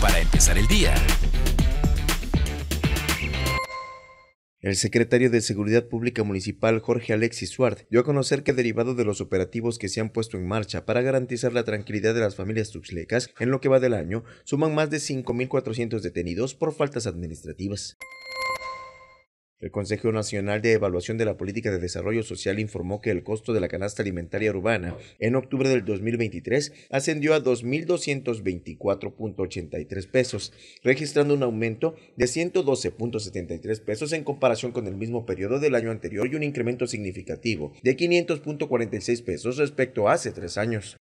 Para empezar el día. El secretario de Seguridad Pública Municipal, Jorge Alexis Suárez, dio a conocer que derivado de los operativos que se han puesto en marcha para garantizar la tranquilidad de las familias tuxlecas, en lo que va del año, suman más de 5.400 detenidos por faltas administrativas. El Consejo Nacional de Evaluación de la Política de Desarrollo Social informó que el costo de la canasta alimentaria urbana en octubre del 2023 ascendió a 2.224.83 pesos, registrando un aumento de 112.73 pesos en comparación con el mismo periodo del año anterior y un incremento significativo de 500.46 pesos respecto a hace tres años.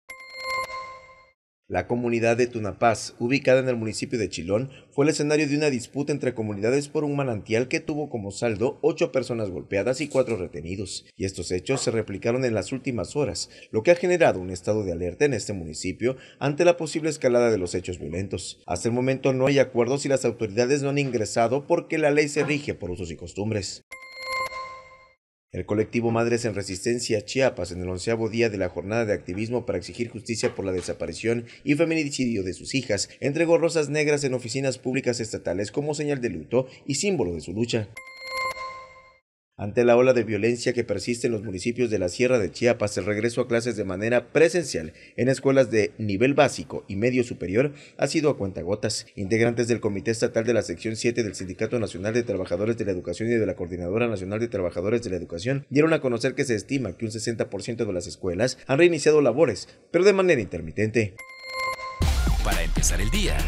La comunidad de Tunapaz, ubicada en el municipio de Chilón, fue el escenario de una disputa entre comunidades por un manantial que tuvo como saldo ocho personas golpeadas y cuatro retenidos. Y estos hechos se replicaron en las últimas horas, lo que ha generado un estado de alerta en este municipio ante la posible escalada de los hechos violentos. Hasta el momento no hay acuerdos y las autoridades no han ingresado porque la ley se rige por usos y costumbres. El colectivo Madres en Resistencia Chiapas, en el onceavo día de la jornada de activismo para exigir justicia por la desaparición y feminicidio de sus hijas, entregó rosas negras en oficinas públicas estatales como señal de luto y símbolo de su lucha. Ante la ola de violencia que persiste en los municipios de la Sierra de Chiapas, el regreso a clases de manera presencial en escuelas de nivel básico y medio superior ha sido a cuentagotas. Integrantes del Comité Estatal de la Sección 7 del Sindicato Nacional de Trabajadores de la Educación y de la Coordinadora Nacional de Trabajadores de la Educación dieron a conocer que se estima que un 60% de las escuelas han reiniciado labores, pero de manera intermitente. Para empezar el día.